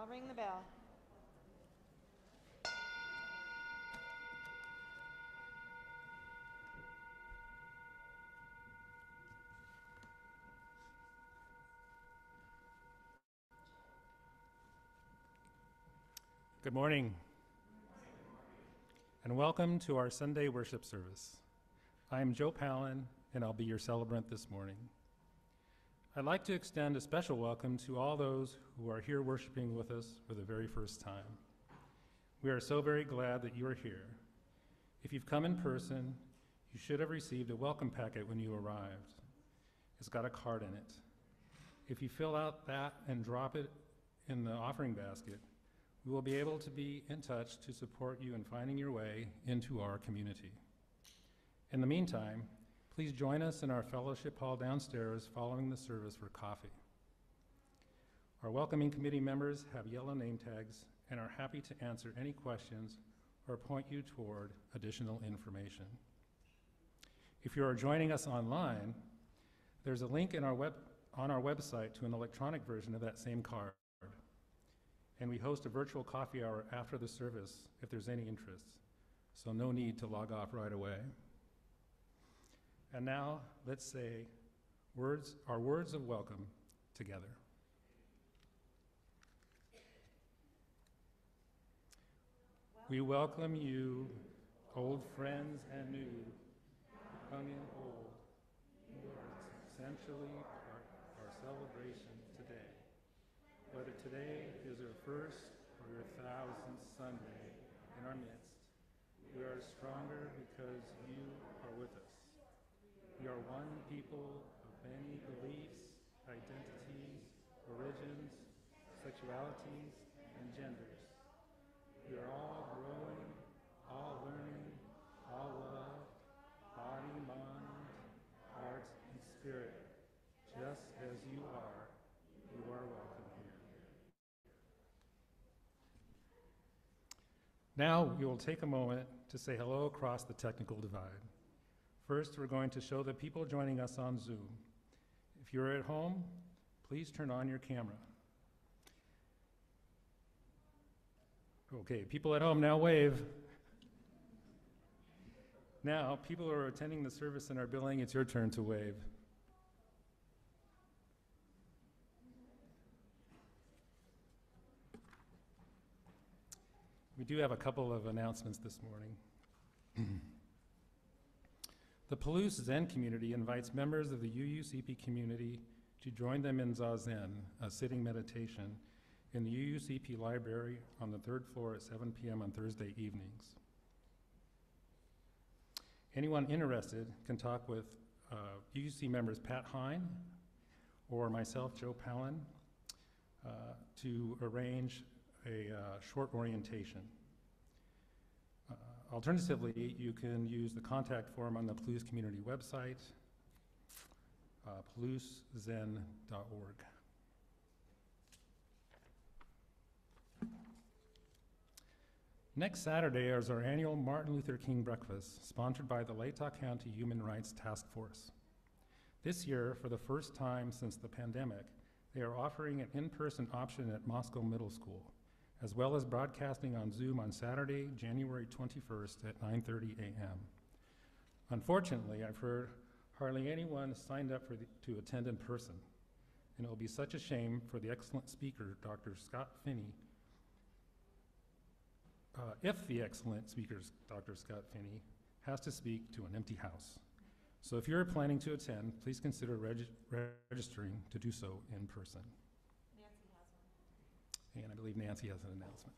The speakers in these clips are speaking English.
I'll ring the bell. Good morning, and welcome to our Sunday worship service. I am Joe Palin, and I'll be your celebrant this morning. I'd like to extend a special welcome to all those who are here worshiping with us for the very first time. We are so very glad that you are here. If you've come in person, you should have received a welcome packet when you arrived. It's got a card in it. If you fill out that and drop it in the offering basket, we will be able to be in touch to support you in finding your way into our community. In the meantime, please join us in our fellowship hall downstairs following the service for coffee. Our welcoming committee members have yellow name tags and are happy to answer any questions or point you toward additional information. If you are joining us online, there's a link in our web, on our website to an electronic version of that same card and we host a virtual coffee hour after the service if there's any interest. So no need to log off right away. And now let's say words, our words of welcome together. We welcome you, old friends and new, young and old. You are essentially our, our celebration today. Whether today is your first or your thousandth Sunday in our midst, we are stronger because you are with us. We are one people of many beliefs, identities, origins, sexualities, and genders. We are all growing, all learning, all loved, body, mind, heart, and spirit. Just as you are, you are welcome here. Now we will take a moment to say hello across the technical divide. First, we're going to show the people joining us on Zoom. If you're at home, please turn on your camera. Okay, people at home, now wave. Now, people who are attending the service in our building, it's your turn to wave. We do have a couple of announcements this morning. the Palouse Zen community invites members of the UUCP community to join them in Zazen, a sitting meditation, in the UUCP library on the third floor at 7 p.m. on Thursday evenings. Anyone interested can talk with uh, UUC members Pat Hine or myself, Joe Palin, uh, to arrange a uh, short orientation. Alternatively, you can use the contact form on the Palouse community website, uh. Next Saturday is our annual Martin Luther King breakfast, sponsored by the Latah County Human Rights Task Force. This year, for the first time since the pandemic, they are offering an in-person option at Moscow Middle School, as well as broadcasting on Zoom on Saturday, January 21st at 9.30 a.m. Unfortunately, I've heard hardly anyone signed up the, to attend in person, and it will be such a shame for the excellent speaker, Dr. Scott Finney, uh, if the excellent speaker, Dr. Scott Finney, has to speak to an empty house. So if you're planning to attend, please consider reg registering to do so in person. And I believe Nancy has an announcement.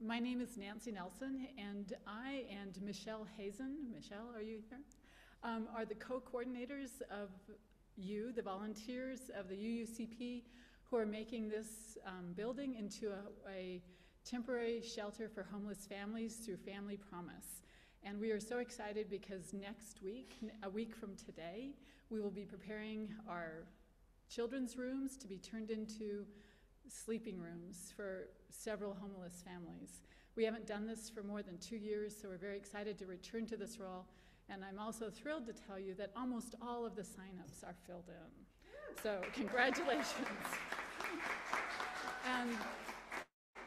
My name is Nancy Nelson, and I and Michelle Hazen, Michelle, are you here? Um, are the co-coordinators of you, the volunteers of the UUCP, who are making this um, building into a, a temporary shelter for homeless families through Family Promise. And we are so excited because next week, a week from today, we will be preparing our children's rooms to be turned into sleeping rooms for several homeless families. We haven't done this for more than two years, so we're very excited to return to this role. And I'm also thrilled to tell you that almost all of the signups are filled in. So congratulations. and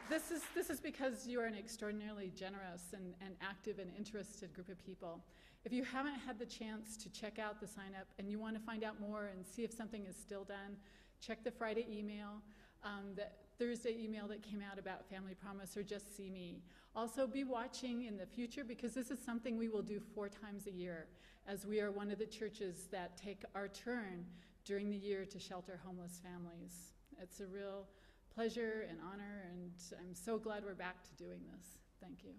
this is, this is because you are an extraordinarily generous and, and active and interested group of people. If you haven't had the chance to check out the sign up and you want to find out more and see if something is still done, check the Friday email, um, the Thursday email that came out about Family Promise, or just see me. Also, be watching in the future because this is something we will do four times a year, as we are one of the churches that take our turn during the year to shelter homeless families. It's a real pleasure and honor, and I'm so glad we're back to doing this. Thank you.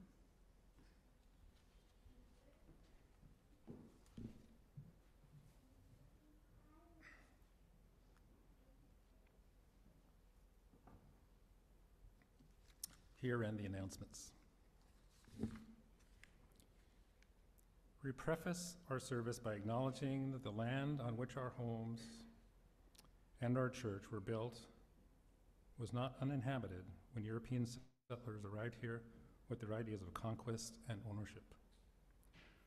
Here end the announcements. We preface our service by acknowledging that the land on which our homes and our church were built was not uninhabited when European settlers arrived here with their ideas of conquest and ownership.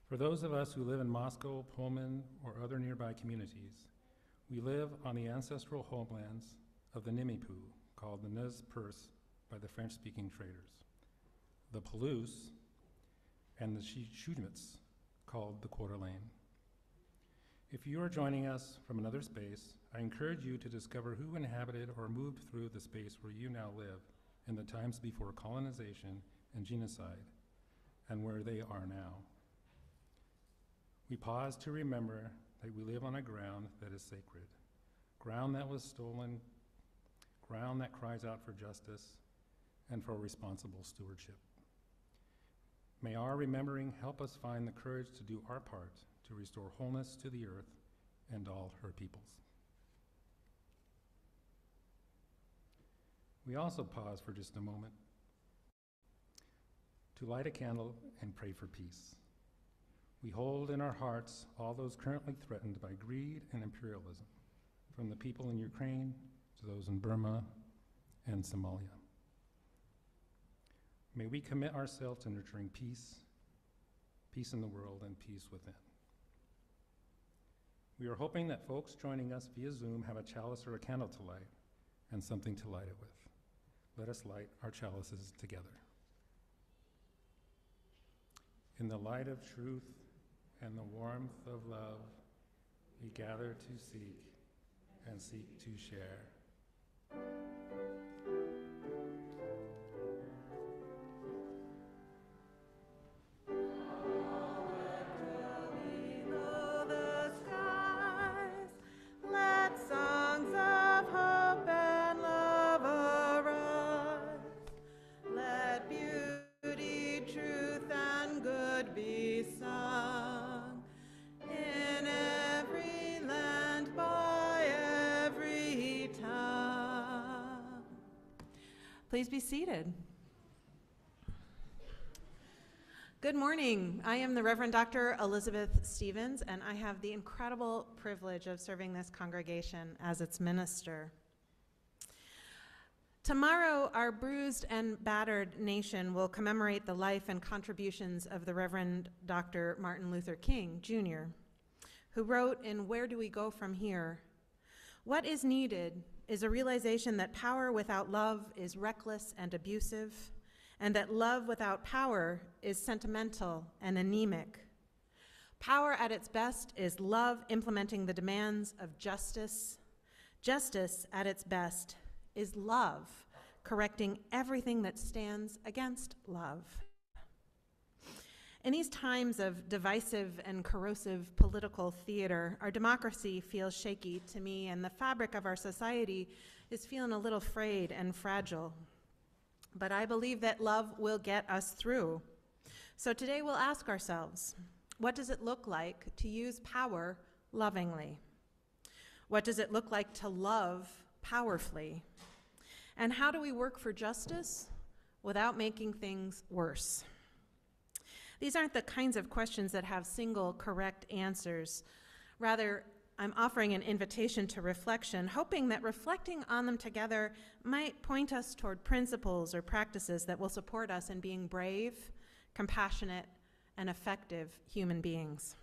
For those of us who live in Moscow, Pullman, or other nearby communities, we live on the ancestral homelands of the Nimipu, called the Nez Perce by the French speaking traders, the Palouse, and the Shudmits, called the Coeur d'Alene. If you are joining us from another space, I encourage you to discover who inhabited or moved through the space where you now live in the times before colonization and genocide, and where they are now. We pause to remember that we live on a ground that is sacred, ground that was stolen, ground that cries out for justice and for responsible stewardship. May our remembering help us find the courage to do our part to restore wholeness to the earth and all her peoples. We also pause for just a moment to light a candle and pray for peace. We hold in our hearts all those currently threatened by greed and imperialism, from the people in Ukraine to those in Burma and Somalia. May we commit ourselves to nurturing peace, peace in the world, and peace within. We are hoping that folks joining us via Zoom have a chalice or a candle to light and something to light it with. Let us light our chalices together. In the light of truth and the warmth of love, we gather to seek and seek to share. Please be seated. Good morning. I am the Reverend Dr. Elizabeth Stevens, and I have the incredible privilege of serving this congregation as its minister. Tomorrow, our bruised and battered nation will commemorate the life and contributions of the Reverend Dr. Martin Luther King, Jr., who wrote in Where Do We Go From Here? What is needed is a realization that power without love is reckless and abusive and that love without power is sentimental and anemic. Power at its best is love implementing the demands of justice. Justice at its best is love correcting everything that stands against love. In these times of divisive and corrosive political theater, our democracy feels shaky to me, and the fabric of our society is feeling a little frayed and fragile but I believe that love will get us through. So today we'll ask ourselves what does it look like to use power lovingly? What does it look like to love powerfully? And how do we work for justice without making things worse? These aren't the kinds of questions that have single correct answers. Rather, I'm offering an invitation to reflection, hoping that reflecting on them together might point us toward principles or practices that will support us in being brave, compassionate, and effective human beings.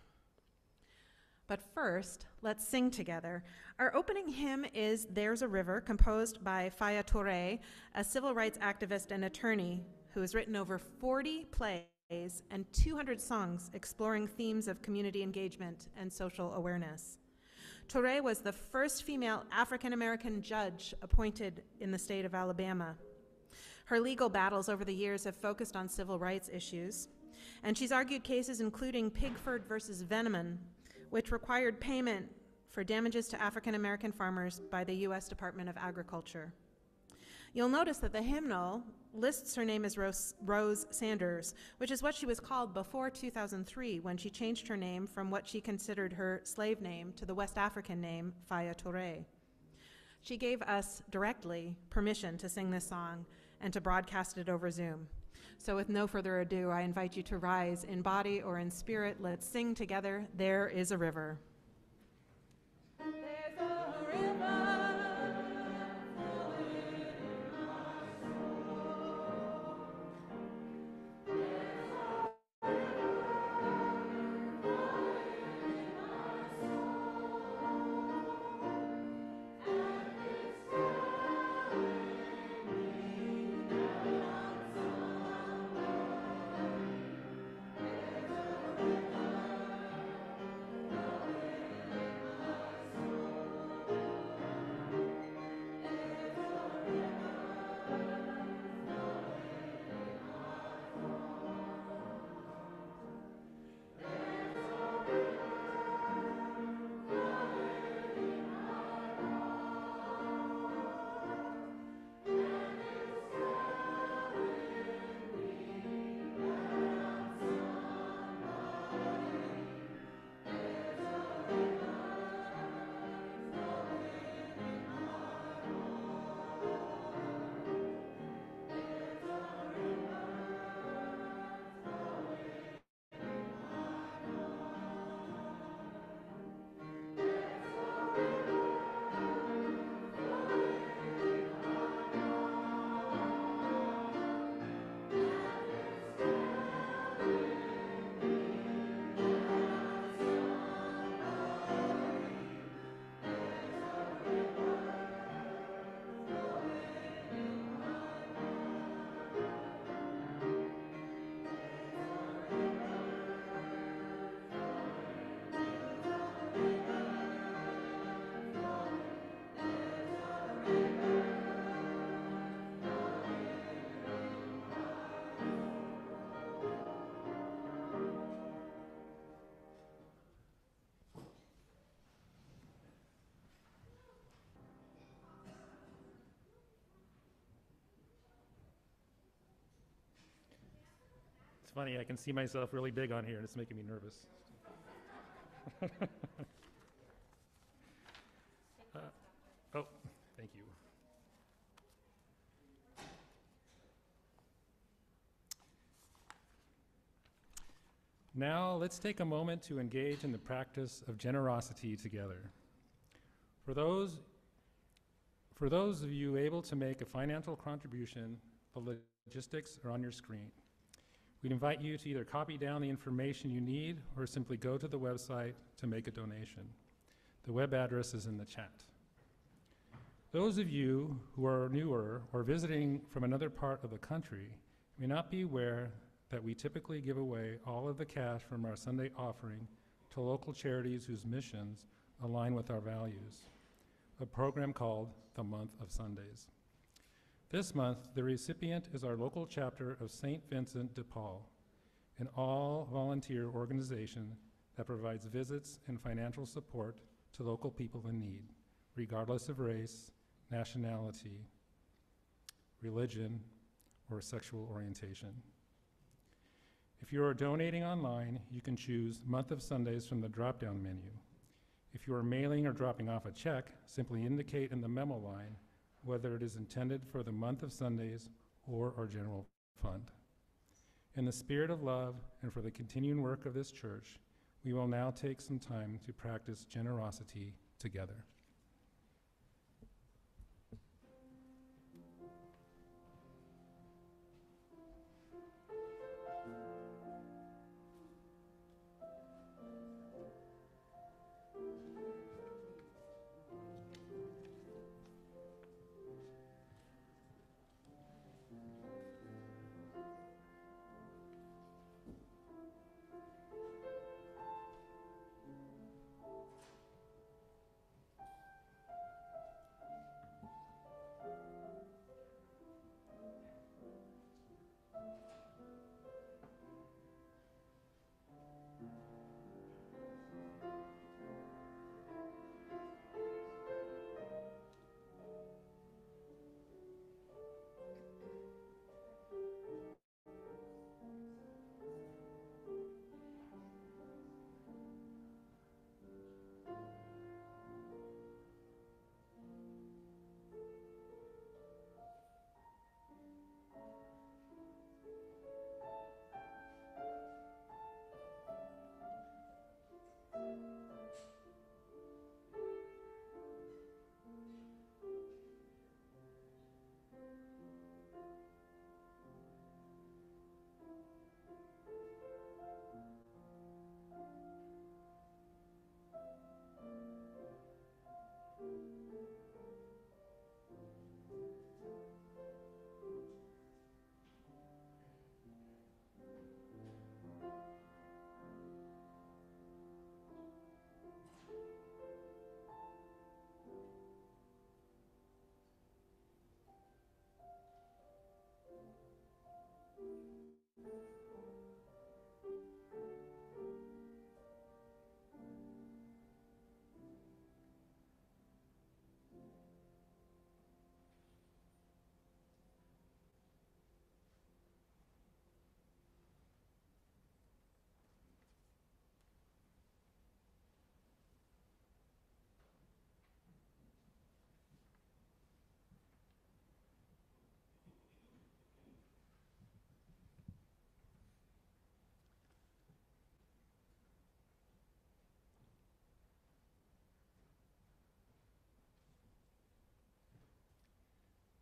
But first, let's sing together. Our opening hymn is There's a River, composed by Faya Touré, a civil rights activist and attorney who has written over 40 plays and 200 songs exploring themes of community engagement and social awareness. Touré was the first female African American judge appointed in the state of Alabama. Her legal battles over the years have focused on civil rights issues, and she's argued cases including Pigford versus Veneman, which required payment for damages to African American farmers by the U.S. Department of Agriculture. You'll notice that the hymnal lists her name as Rose, Rose, Sanders, which is what she was called before 2003 when she changed her name from what she considered her slave name to the West African name Faya Touré. She gave us directly permission to sing this song and to broadcast it over Zoom. So, with no further ado, I invite you to rise in body or in spirit. Let's sing together There is a River. There's a river It's funny, I can see myself really big on here, and it's making me nervous. Uh, Oh, thank you. Now, let's take a moment to engage in the practice of generosity together. For those, for those of you able to make a financial contribution, the logistics are on your screen. We'd invite you to either copy down the information you need or simply go to the website to make a donation. The web address is in the chat. Those of you who are newer or visiting from another part of the country may not be aware that we typically give away all of the cash from our Sunday offering to local charities whose missions align with our values, a program called the Month of Sundays. This month, the recipient is our local chapter of St. Vincent de Paul, an all volunteer organization that provides visits and financial support to local people in need, regardless of race, nationality, religion, or sexual orientation. If you are donating online, you can choose Month of Sundays from the drop down menu. If you are mailing or dropping off a check, simply indicate in the memo line whether it is intended for the month of Sundays or our general fund. In the spirit of love and for the continuing work of this church, We will now take some time to practice generosity together.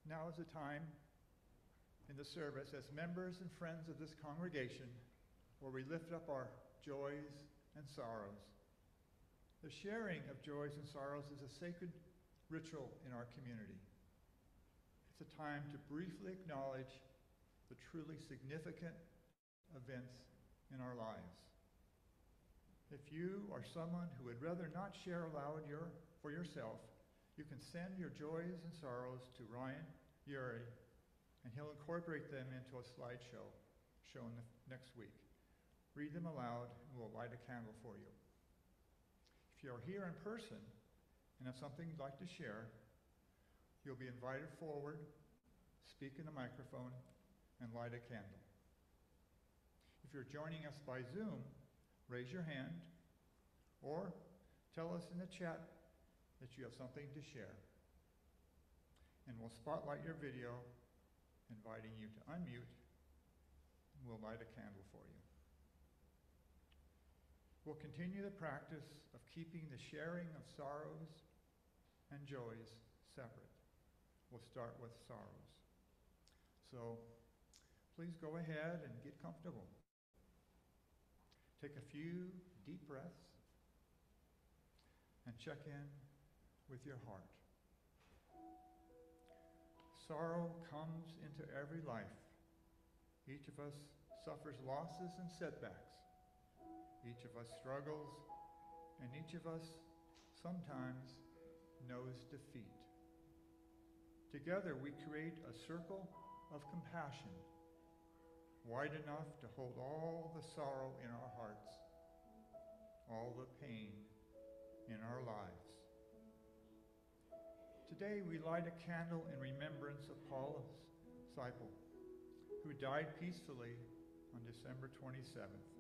Now is the time in the service as members and friends of this congregation where we lift up our joys and sorrows. The sharing of joys and sorrows is a sacred ritual in our community. It's a time to briefly acknowledge the truly significant events in our lives. If you are someone who would rather not share aloud your, for yourself, you can send your joys and sorrows to Ryan Yuri, and he'll incorporate them into a slideshow shown next week. Read them aloud, and we'll light a candle for you. If you're here in person and have something you'd like to share, you'll be invited forward, speak in the microphone, and light a candle. If you're joining us by Zoom, raise your hand or tell us in the chat that you have something to share. And we'll spotlight your video, inviting you to unmute, we'll light a candle for you. We'll continue the practice of keeping the sharing of sorrows and joys separate. We'll start with sorrows. So please go ahead and get comfortable. Take a few deep breaths and check in with your heart. Sorrow comes into every life. Each of us suffers losses and setbacks. Each of us struggles, and each of us sometimes knows defeat. Together we create a circle of compassion wide enough to hold all the sorrow in our hearts, all the pain in our lives. Today we light a candle in remembrance of Paul disciple, who died peacefully on December 27th.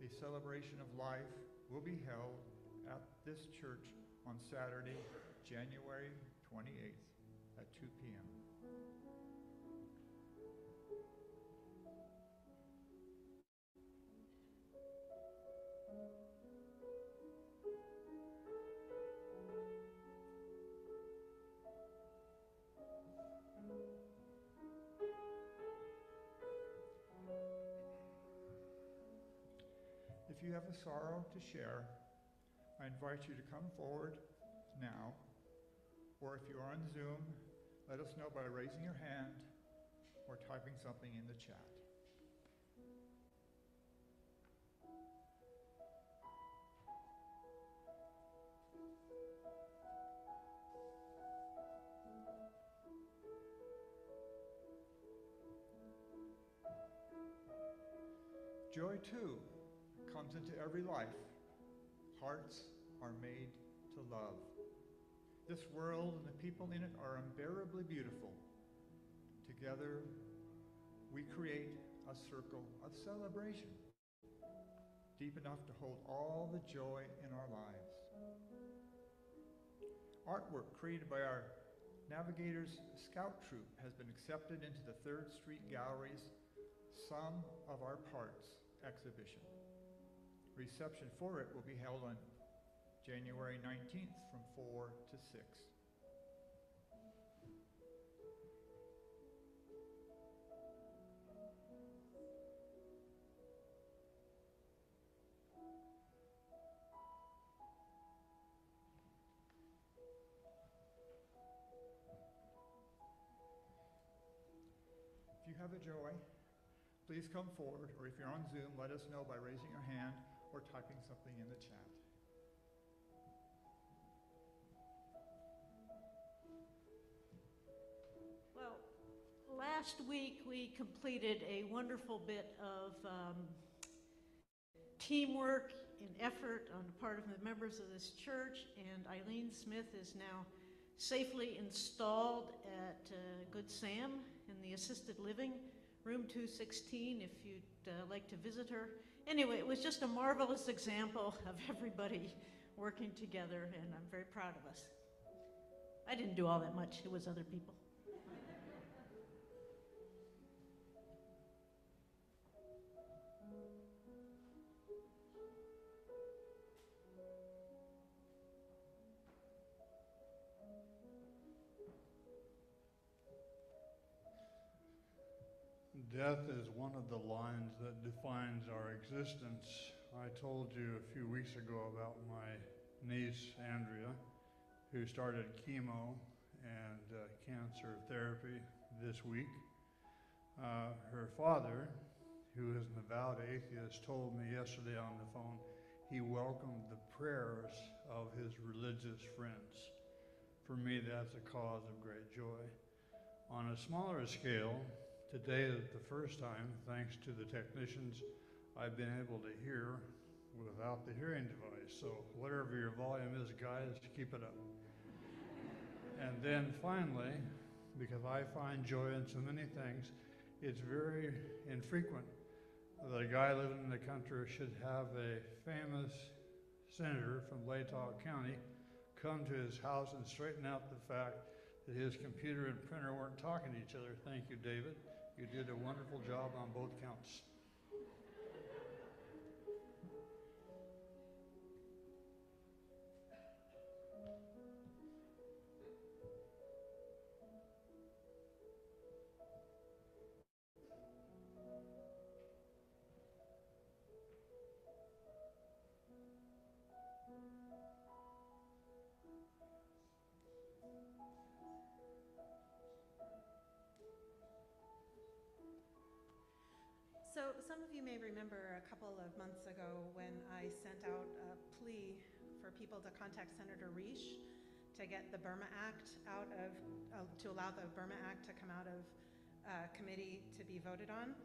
The celebration of life will be held at this church on Saturday, January 28th at 2 p.m. If you have a sorrow to share, I invite you to come forward now, or if you are on Zoom, let us know by raising your hand or typing something in the chat. Joy, too, comes into every life. Hearts are made to love. This world and the people in it are unbearably beautiful. Together, we create a circle of celebration, deep enough to hold all the joy in our lives. Artwork created by our Navigators Scout Troop has been accepted into the Third Street Gallery's Sum of Our Parts exhibition. Reception for it will be held on January 19th from 4 to 6. If you have a joy, please come forward, or if you're on Zoom, let us know by raising your hand or typing something in the chat. Well, last week we completed a wonderful bit of um, teamwork and effort on the part of the members of this church, and Eileen Smith is now safely installed at uh, Good Sam in the assisted living, room 216, if you'd uh, like to visit her. Anyway, it was just a marvelous example of everybody working together, and I'm very proud of us. I didn't do all that much, it was other people. Death is one of the lines that defines our existence. I told you a few weeks ago about my niece, Andrea, who started chemo and uh, cancer therapy this week. Uh, her father, who is an avowed atheist, told me yesterday on the phone he welcomed the prayers of his religious friends. For me, that's a cause of great joy. On a smaller scale, Today the first time, thanks to the technicians, I've been able to hear without the hearing device. So whatever your volume is, guys, keep it up. and then finally, because I find joy in so many things, it's very infrequent that a guy living in the country should have a famous senator from Latah County come to his house and straighten out the fact that his computer and printer weren't talking to each other. Thank you, David. You did a wonderful job on both counts. So some of you may remember a couple of months ago when I sent out a plea for people to contact Senator Risch to get the Burma Act out of, uh, to allow the Burma Act to come out of uh, committee to be voted on.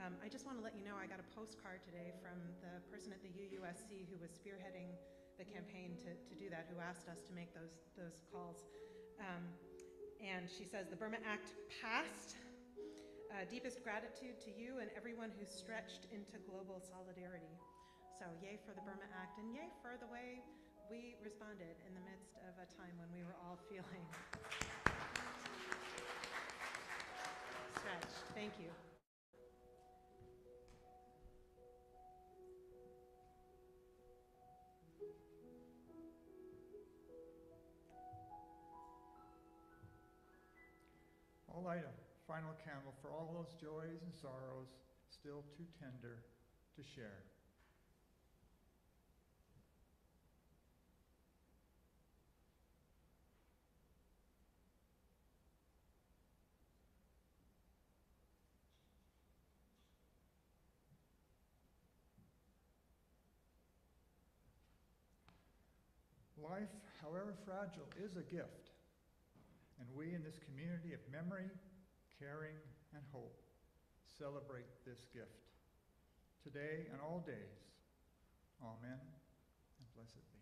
Um, I just want to let you know I got a postcard today from the person at the UUSC who was spearheading the campaign to, to do that, who asked us to make those, those calls. Um, and she says, the Burma Act passed uh, deepest gratitude to you and everyone who stretched into global solidarity. So, yay for the Burma Act, and yay for the way we responded in the midst of a time when we were all feeling stretched. Thank you. I'll light a final candle for all those joys and sorrows still too tender to share. Life, however fragile, is a gift. And we in this community of memory caring, and hope celebrate this gift today and all days. Amen and blessed be.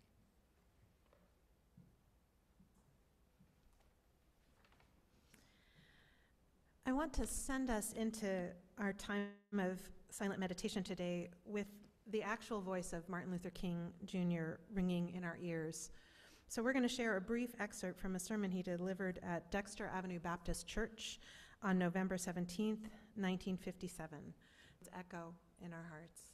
I want to send us into our time of silent meditation today with the actual voice of Martin Luther King Jr. ringing in our ears. So, we're going to share a brief excerpt from a sermon he delivered at Dexter Avenue Baptist Church on November 17th, 1957. It's echo in our hearts.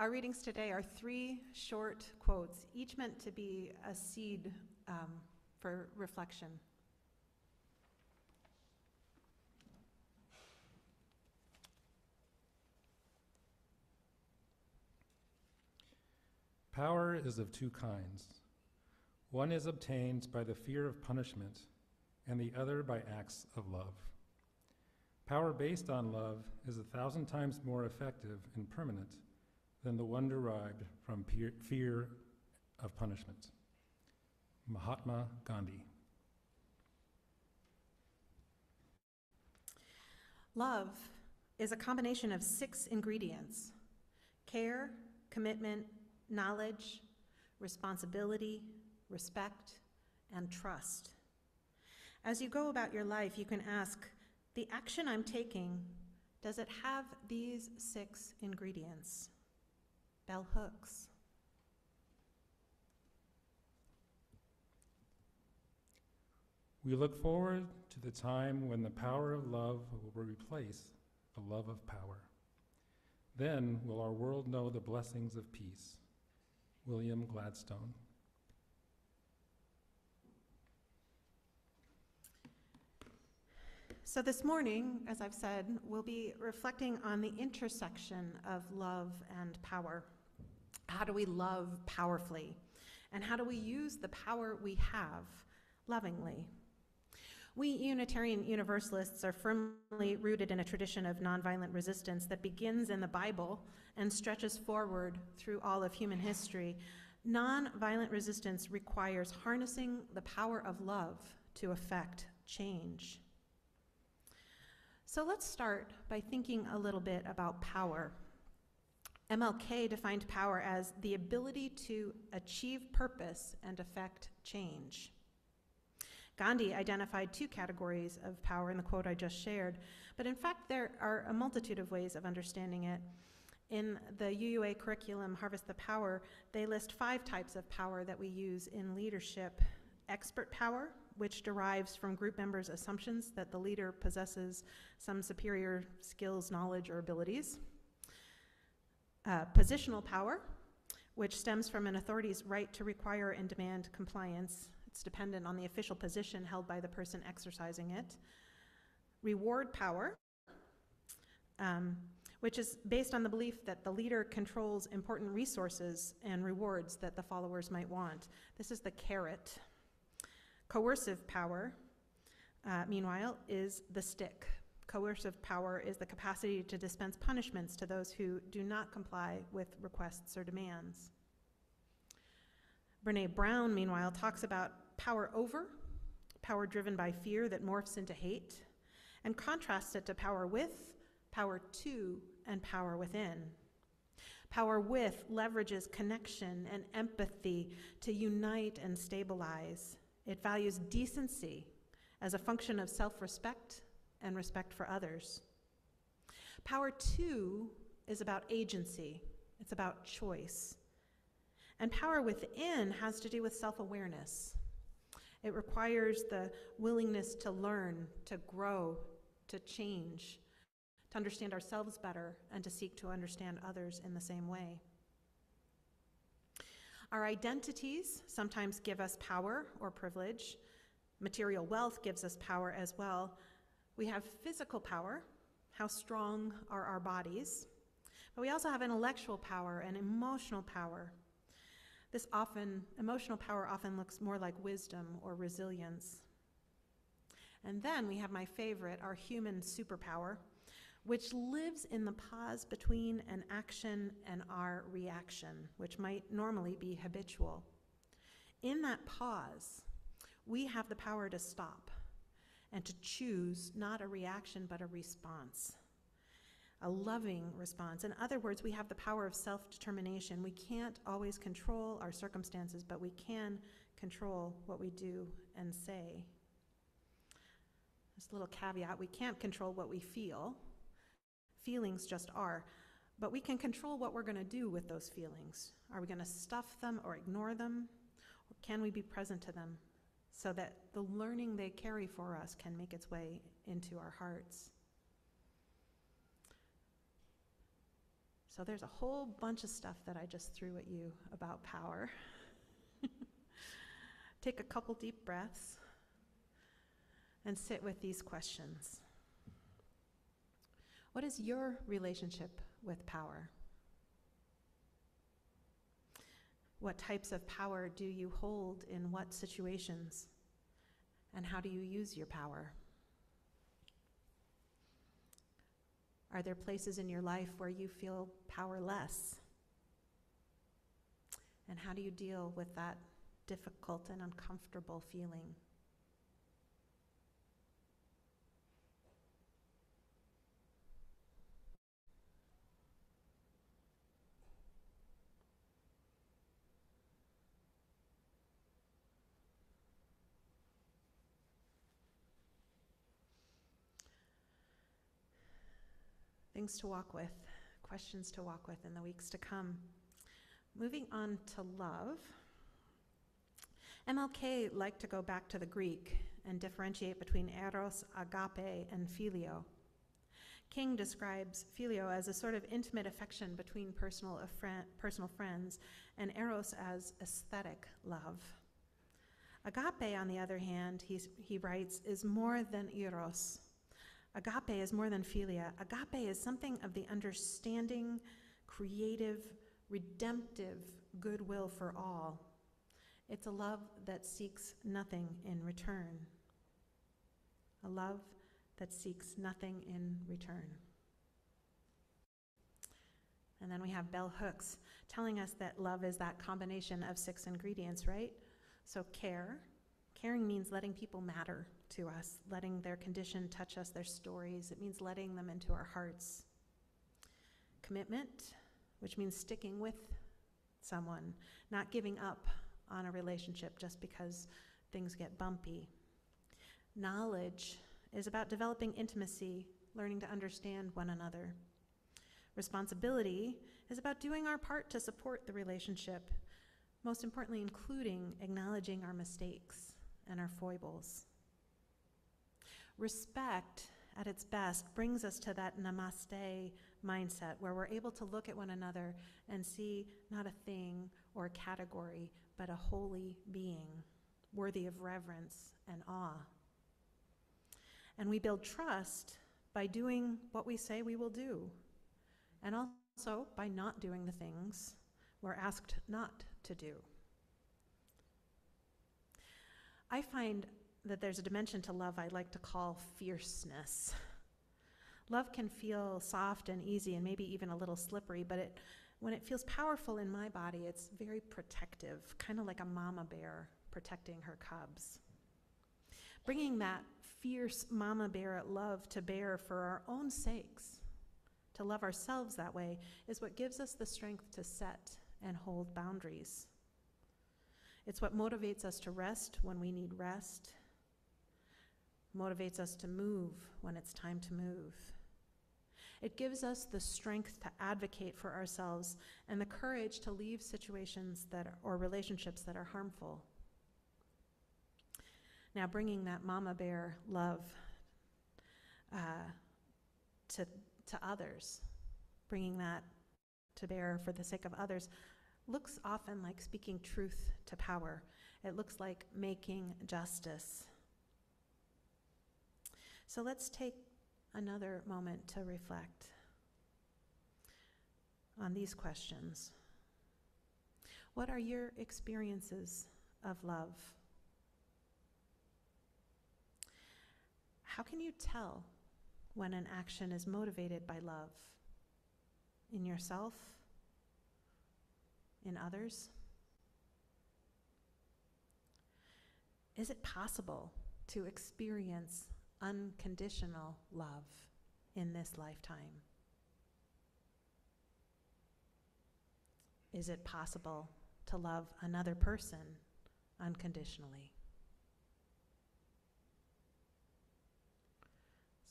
Our readings today are three short quotes, each meant to be a seed um, for reflection. Power is of two kinds. One is obtained by the fear of punishment, and the other by acts of love. Power based on love is a thousand times more effective and permanent than the one derived from fear of punishment. Mahatma Gandhi. Love is a combination of six ingredients care, commitment, knowledge, responsibility, respect, and trust. As you go about your life, you can ask the action I'm taking, does it have these six ingredients? Bell hooks. We look forward to the time when the power of love will replace the love of power. Then will our world know the blessings of peace. William Gladstone. So, this morning, as I've said, we'll be reflecting on the intersection of love and power. How do we love powerfully? And how do we use the power we have lovingly? We Unitarian Universalists are firmly rooted in a tradition of nonviolent resistance that begins in the Bible and stretches forward through all of human history. Nonviolent resistance requires harnessing the power of love to effect change. So let's start by thinking a little bit about power. MLK defined power as the ability to achieve purpose and effect change. Gandhi identified two categories of power in the quote I just shared, but in fact, there are a multitude of ways of understanding it. In the UUA curriculum, Harvest the Power, they list five types of power that we use in leadership expert power, which derives from group members' assumptions that the leader possesses some superior skills, knowledge, or abilities. Uh, positional power, which stems from an authority's right to require and demand compliance it's dependent on the official position held by the person exercising it. Reward power, um, which is based on the belief that the leader controls important resources and rewards that the followers might want. This is the carrot. Coercive power, uh, meanwhile, is the stick. Coercive power is the capacity to dispense punishments to those who do not comply with requests or demands. Brene Brown, meanwhile, talks about power over, power driven by fear that morphs into hate, and contrasts it to power with, power to, and power within. Power with leverages connection and empathy to unite and stabilize. It values decency as a function of self respect and respect for others. Power to is about agency, it's about choice. And power within has to do with self awareness. It requires the willingness to learn, to grow, to change, to understand ourselves better, and to seek to understand others in the same way. Our identities sometimes give us power or privilege. Material wealth gives us power as well. We have physical power. How strong are our bodies? But we also have intellectual power and emotional power. This often, emotional power often looks more like wisdom or resilience. And then we have my favorite, our human superpower, which lives in the pause between an action and our reaction, which might normally be habitual. In that pause, we have the power to stop and to choose not a reaction but a response a loving response. In other words, we have the power of self determination. We can't always control our circumstances, but we can control what we do and say. This little caveat we can't control what we feel, feelings just are. But we can control what we're going to do with those feelings. Are we going to stuff them or ignore them? Or can we be present to them so that the learning they carry for us can make its way into our hearts? So there's a whole bunch of stuff that I just threw at you about power. Take a couple deep breaths and sit with these questions. What is your relationship with power? What types of power do you hold in what situations? And how do you use your power? Are there places in your life where you feel powerless? And how do you deal with that difficult and uncomfortable feeling? Things to walk with, questions to walk with in the weeks to come. Moving on to love. MLK liked to go back to the Greek and differentiate between eros, agape, and phileo. King describes phileo as a sort of intimate affection between personal, personal friends, and eros as aesthetic love. Agape, on the other hand, he writes, is more than eros. Agape is more than philia. Agape is something of the understanding, creative, redemptive goodwill for all. It's a love that seeks nothing in return. A love that seeks nothing in return. And then we have bell hooks telling us that love is that combination of six ingredients, right? So care. Caring means letting people matter to us, letting their condition touch us, their stories. It means letting them into our hearts. Commitment, which means sticking with someone, not giving up on a relationship just because things get bumpy. Knowledge is about developing intimacy, learning to understand one another. Responsibility is about doing our part to support the relationship, most importantly, including acknowledging our mistakes and our foibles. Respect, at its best, brings us to that namaste mindset where we're able to look at one another and see not a thing or a category, but a holy being worthy of reverence and awe. And we build trust by doing what we say we will do, and also by not doing the things we're asked not to do. I find that there's a dimension to love I like to call fierceness. Love can feel soft and easy and maybe even a little slippery, but it, when it feels powerful in my body, it's very protective, kind of like a mama bear protecting her cubs. Bringing that fierce mama bear at love to bear for our own sakes, to love ourselves that way, is what gives us the strength to set and hold boundaries. It's what motivates us to rest when we need rest, motivates us to move when it's time to move. It gives us the strength to advocate for ourselves and the courage to leave situations that are, or relationships that are harmful. Now, bringing that mama bear love uh, to, to others, bringing that to bear for the sake of others, looks often like speaking truth to power. It looks like making justice. So let's take another moment to reflect on these questions. What are your experiences of love? How can you tell when an action is motivated by love? In yourself? In others? Is it possible to experience unconditional love in this lifetime? Is it possible to love another person unconditionally?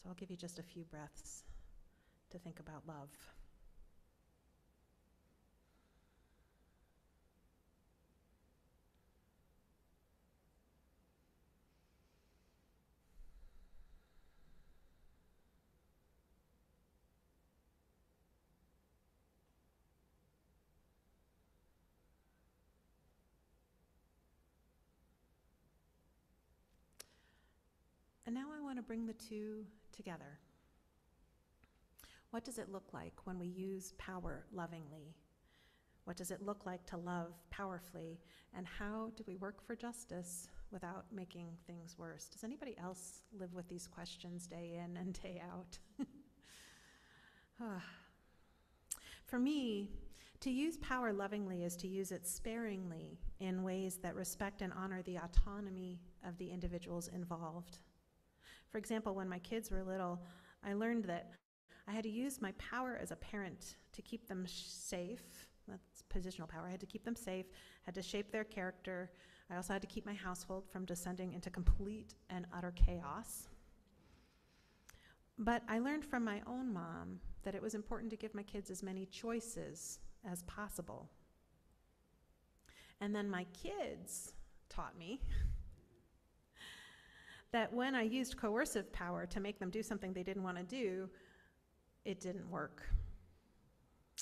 So I'll give you just a few breaths to think about love. And now I want to bring the two together. What does it look like when we use power lovingly? What does it look like to love powerfully? And how do we work for justice without making things worse? Does anybody else live with these questions day in and day out? Ah. For me, to use power lovingly is to use it sparingly in ways that respect and honor the autonomy of the individuals involved. For example, when my kids were little, I learned that I had to use my power as a parent to keep them safe. That's positional power. I had to keep them safe, had to shape their character. I also had to keep my household from descending into complete and utter chaos. But I learned from my own mom that it was important to give my kids as many choices as possible. And then my kids taught me that when I used coercive power to make them do something they didn't want to do, it didn't work.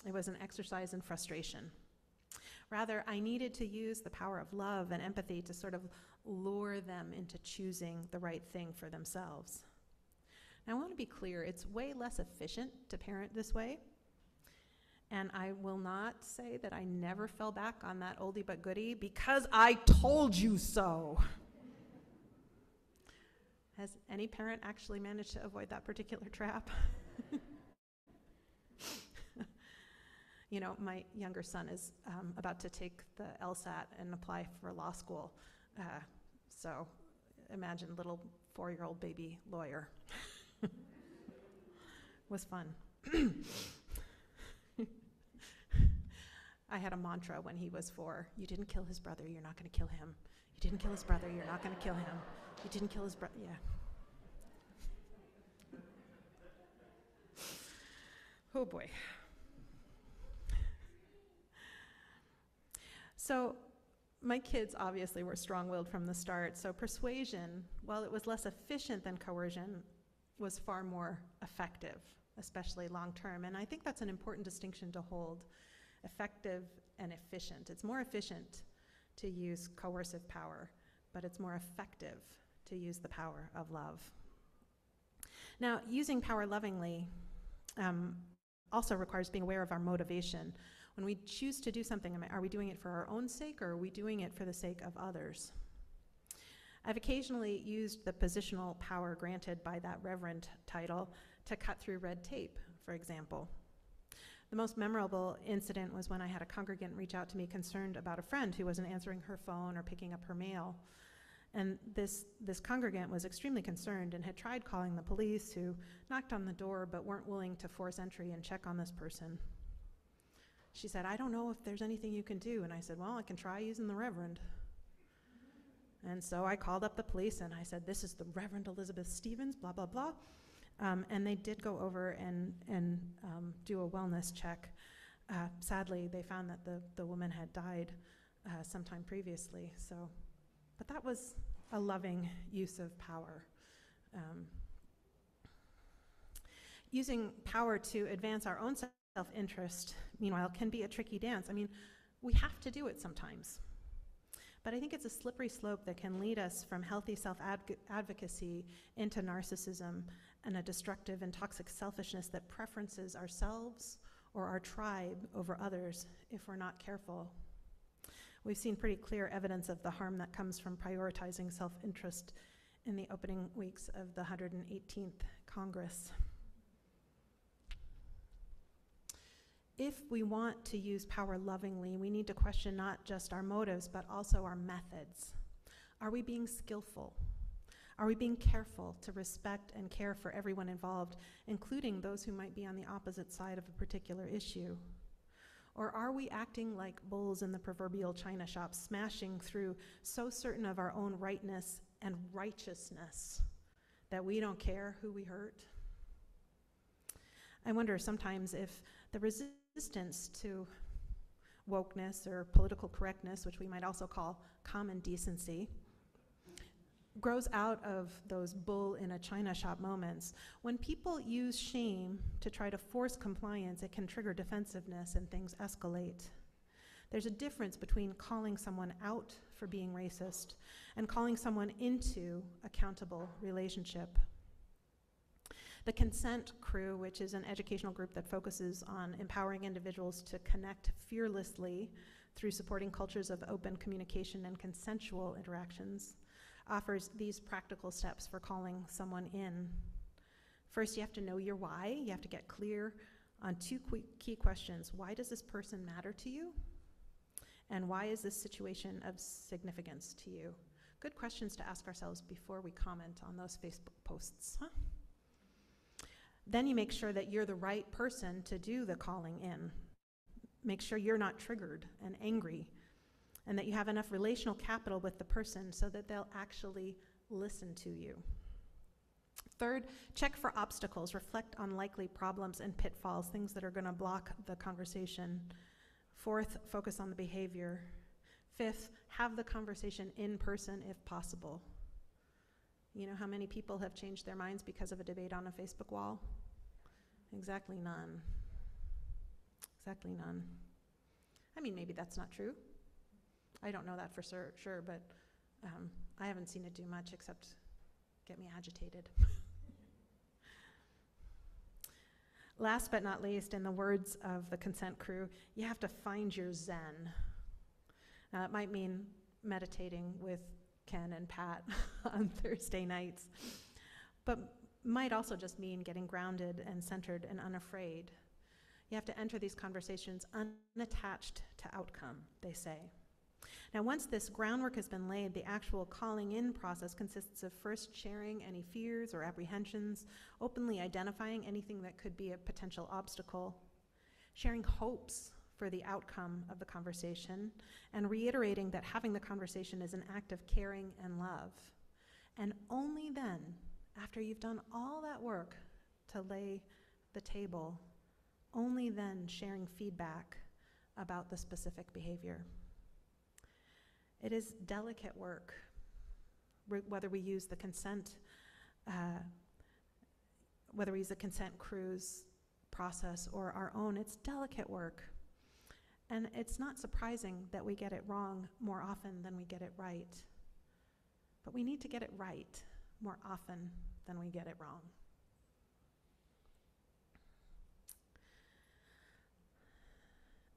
It was an exercise in frustration. Rather, I needed to use the power of love and empathy to sort of lure them into choosing the right thing for themselves. Now, I want to be clear it's way less efficient to parent this way. And I will not say that I never fell back on that oldie but goodie because I told you so. Has any parent actually managed to avoid that particular trap? you know, my younger son is um, about to take the LSAT and apply for law school. Uh, so imagine little four year old baby lawyer. was fun. I had a mantra when he was four you didn't kill his brother, you're not going to kill him. You didn't kill his brother, you're not going to kill him. You didn't kill his brother, yeah. Oh boy. So, my kids obviously were strong willed from the start, so persuasion, while it was less efficient than coercion, was far more effective, especially long term. And I think that's an important distinction to hold effective and efficient. It's more efficient to use coercive power, but it's more effective to use the power of love. Now, using power lovingly um, also requires being aware of our motivation. When we choose to do something, are we doing it for our own sake or are we doing it for the sake of others? I've occasionally used the positional power granted by that reverend title to cut through red tape, for example. The most memorable incident was when I had a congregant reach out to me concerned about a friend who wasn't answering her phone or picking up her mail. And this, this congregant was extremely concerned and had tried calling the police, who knocked on the door but weren't willing to force entry and check on this person. She said, I don't know if there's anything you can do. And I said, Well, I can try using the Reverend. And so I called up the police and I said, This is the Reverend Elizabeth Stevens, blah, blah, blah. Um, and they did go over and, and um, do a wellness check. Uh, sadly, they found that the, the woman had died uh, sometime previously. So, but that was a loving use of power. Um, using power to advance our own self interest, meanwhile, can be a tricky dance. I mean, we have to do it sometimes. But I think it's a slippery slope that can lead us from healthy self advocacy into narcissism and a destructive and toxic selfishness that preferences ourselves or our tribe over others if we're not careful. We've seen pretty clear evidence of the harm that comes from prioritizing self interest in the opening weeks of the 118th Congress. If we want to use power lovingly, we need to question not just our motives, but also our methods. Are we being skillful? Are we being careful to respect and care for everyone involved, including those who might be on the opposite side of a particular issue? Or are we acting like bulls in the proverbial china shop, smashing through, so certain of our own rightness and righteousness that we don't care who we hurt? I wonder sometimes if the resistance to wokeness or political correctness, which we might also call common decency, grows out of those bull in a china shop moments. When people use shame to try to force compliance, it can trigger defensiveness and things escalate. There's a difference between calling someone out for being racist and calling someone into accountable relationship. The Consent Crew, which is an educational group that focuses on empowering individuals to connect fearlessly through supporting cultures of open communication and consensual interactions, offers these practical steps for calling someone in. First, you have to know your why. You have to get clear on two key questions Why does this person matter to you? And why is this situation of significance to you? Good questions to ask ourselves before we comment on those Facebook posts. Huh? Then you make sure that you're the right person to do the calling in. Make sure you're not triggered and angry and that you have enough relational capital with the person so that they'll actually listen to you. Third, check for obstacles, reflect on likely problems and pitfalls, things that are going to block the conversation. Fourth, focus on the behavior. Fifth, have the conversation in person if possible. You know how many people have changed their minds because of a debate on a Facebook wall? Exactly none. Exactly none. I mean, maybe that's not true. I don't know that for sur- sure, but um, I haven't seen it do much except get me agitated. Last but not least, in the words of the consent crew, you have to find your zen. Now, it might mean meditating with Ken and Pat on Thursday nights, but might also just mean getting grounded and centered and unafraid. You have to enter these conversations unattached to outcome, they say. Now, once this groundwork has been laid, the actual calling in process consists of first sharing any fears or apprehensions, openly identifying anything that could be a potential obstacle, sharing hopes for the outcome of the conversation, and reiterating that having the conversation is an act of caring and love. And only then, after you've done all that work to lay the table, only then sharing feedback about the specific behavior. It is delicate work, whether we use the consent, uh, whether we use the consent crew's process or our own. It's delicate work. And it's not surprising that we get it wrong more often than we get it right. But we need to get it right more often than we get it wrong.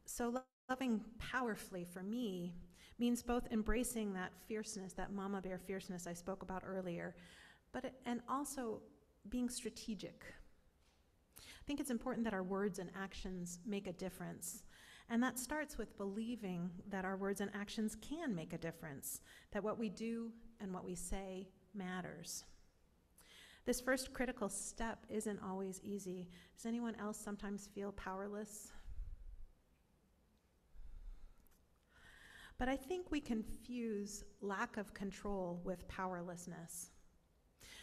So, loving powerfully for me means both embracing that fierceness, that mama bear fierceness I spoke about earlier, but and also being strategic I think it's important that our words and actions make a difference. And that starts with believing that our words and actions can make a difference, that what we do and what we say matters. This first critical step isn't always easy. Does anyone else sometimes feel powerless? But I think we confuse lack of control with powerlessness.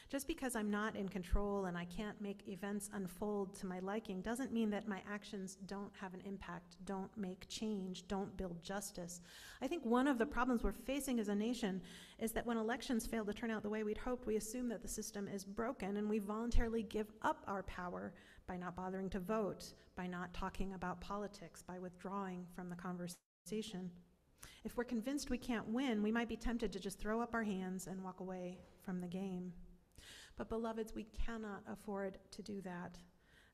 Just because I'm not in control and I can't make events unfold to my liking doesn't mean that my actions don't have an impact, don't make change, don't build justice. I think one of the problems we're facing as a nation is that when elections fail to turn out the way we'd hoped, we assume that the system is broken and we voluntarily give up our power by not bothering to vote, by not talking about politics, by withdrawing from the conversation. If we're convinced we can't win, we might be tempted to just throw up our hands and walk away from the game. But, beloveds, we cannot afford to do that,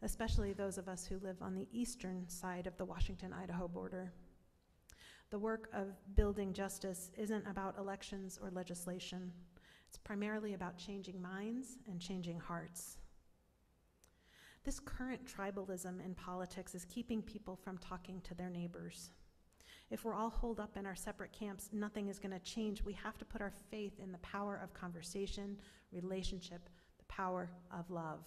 especially those of us who live on the eastern side of the Washington Idaho border. The work of building justice isn't about elections or legislation, it's primarily about changing minds and changing hearts. This current tribalism in politics is keeping people from talking to their neighbors. If we're all holed up in our separate camps, nothing is going to change. We have to put our faith in the power of conversation, relationship, the power of love.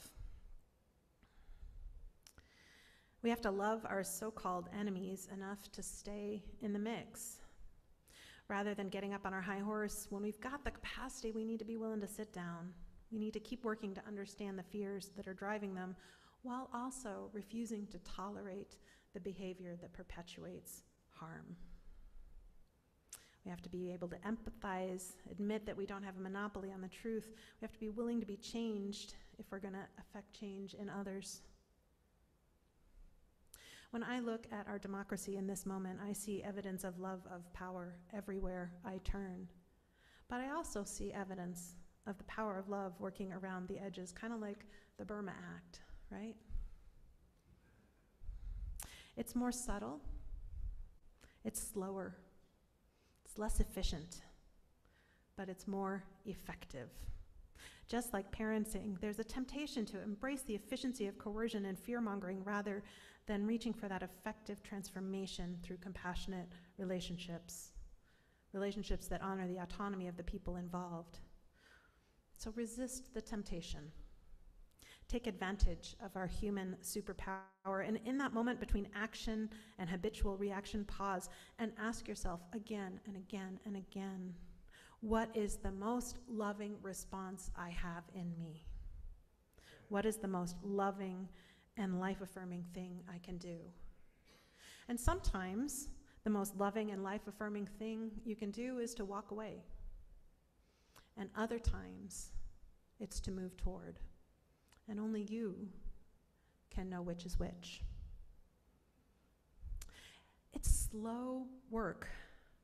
We have to love our so called enemies enough to stay in the mix. Rather than getting up on our high horse, when we've got the capacity, we need to be willing to sit down. We need to keep working to understand the fears that are driving them while also refusing to tolerate the behavior that perpetuates harm. We have to be able to empathize, admit that we don't have a monopoly on the truth. We have to be willing to be changed if we're going to affect change in others. When I look at our democracy in this moment, I see evidence of love of power everywhere I turn. But I also see evidence of the power of love working around the edges, kind of like the Burma Act, right? It's more subtle, it's slower, it's less efficient, but it's more effective. Just like parenting, there's a temptation to embrace the efficiency of coercion and fear mongering rather than reaching for that effective transformation through compassionate relationships, relationships that honor the autonomy of the people involved. So resist the temptation. Take advantage of our human superpower. And in that moment between action and habitual reaction, pause and ask yourself again and again and again what is the most loving response I have in me? What is the most loving and life affirming thing I can do? And sometimes the most loving and life affirming thing you can do is to walk away. And other times, it's to move toward. And only you can know which is which. It's slow work,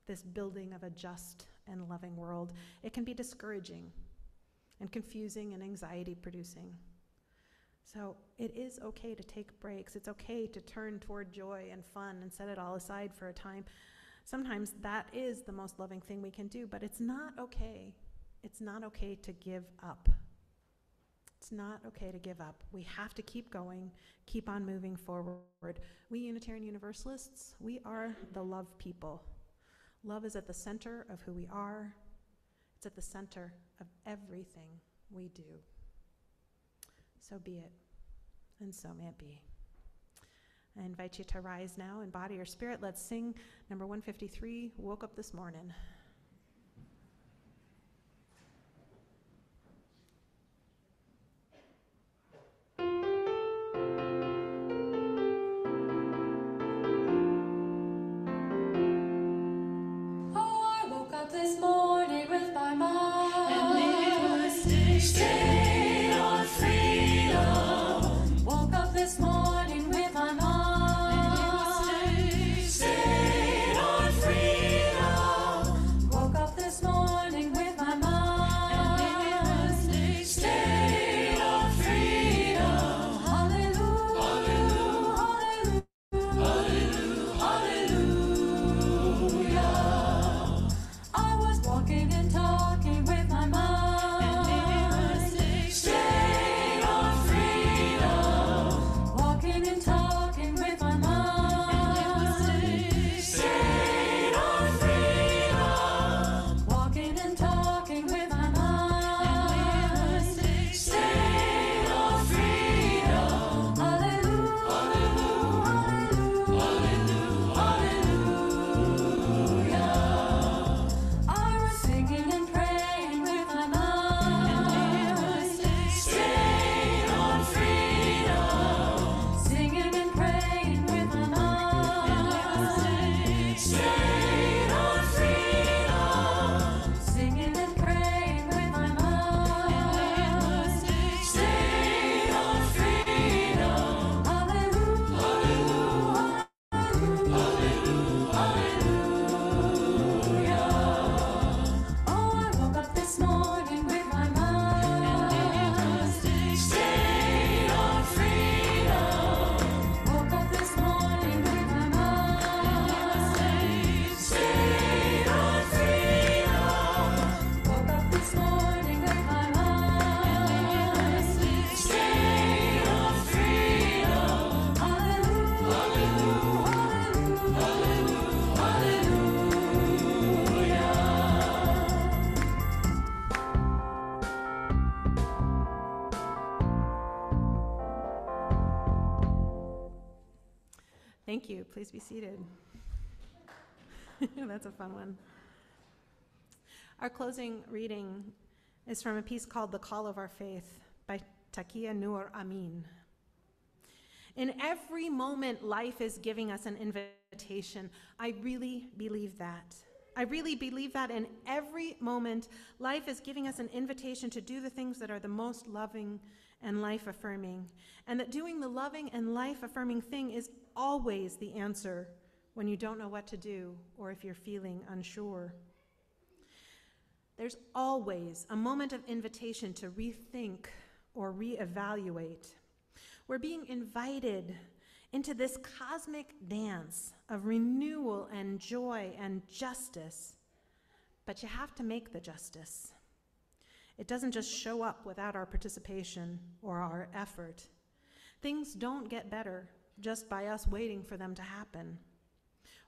this building of a just and loving world. It can be discouraging and confusing and anxiety producing. So it is okay to take breaks. It's okay to turn toward joy and fun and set it all aside for a time. Sometimes that is the most loving thing we can do, but it's not okay. It's not okay to give up. It's not okay to give up. We have to keep going, keep on moving forward. We Unitarian Universalists, we are the love people. Love is at the center of who we are, it's at the center of everything we do. So be it, and so may it be. I invite you to rise now in body or spirit. Let's sing number 153 Woke Up This Morning. Seated. That's a fun one. Our closing reading is from a piece called The Call of Our Faith by Takiyah Nur Amin. In every moment, life is giving us an invitation. I really believe that. I really believe that in every moment, life is giving us an invitation to do the things that are the most loving and life affirming. And that doing the loving and life affirming thing is always the answer when you don't know what to do or if you're feeling unsure. There's always a moment of invitation to rethink or reevaluate. We're being invited into this cosmic dance of renewal and joy and justice. But you have to make the justice. It doesn't just show up without our participation or our effort. Things don't get better just by us waiting for them to happen.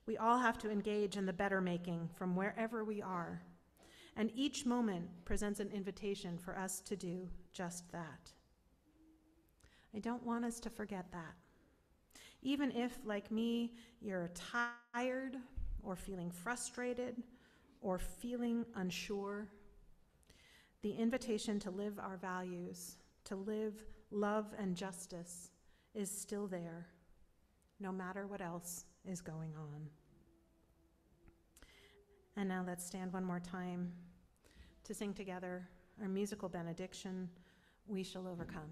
We all have to engage in the better making from wherever we are. And each moment presents an invitation for us to do just that. I don't want us to forget that. Even if, like me, you're tired or feeling frustrated or feeling unsure, the invitation to live our values, to live love and justice, is still there, no matter what else is going on. And now let's stand one more time to sing together our musical benediction, We Shall Overcome.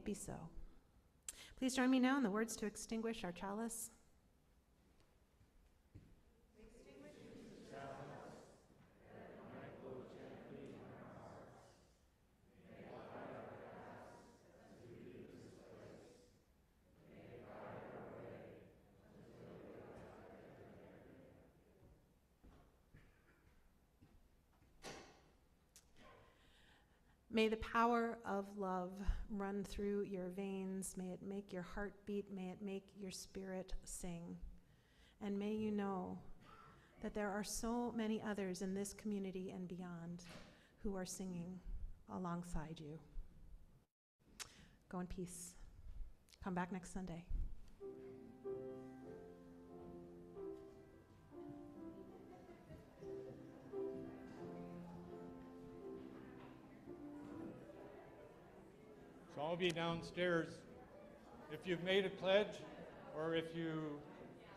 It be so. Please join me now in the words to extinguish our chalice. May the power of love run through your veins. May it make your heart beat. May it make your spirit sing. And may you know that there are so many others in this community and beyond who are singing alongside you. Go in peace. Come back next Sunday. So I'll be downstairs. If you've made a pledge or if you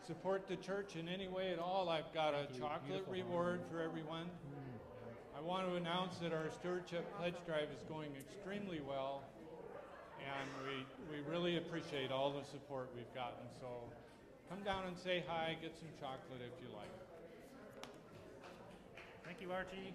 support the church in any way at all, I've got a chocolate reward for hmm. everyone. I want to announce that our stewardship pledge drive is going extremely well, and we, we really appreciate all the support we've gotten. So come down and say hi, get some chocolate if you like. Thank you, Archie.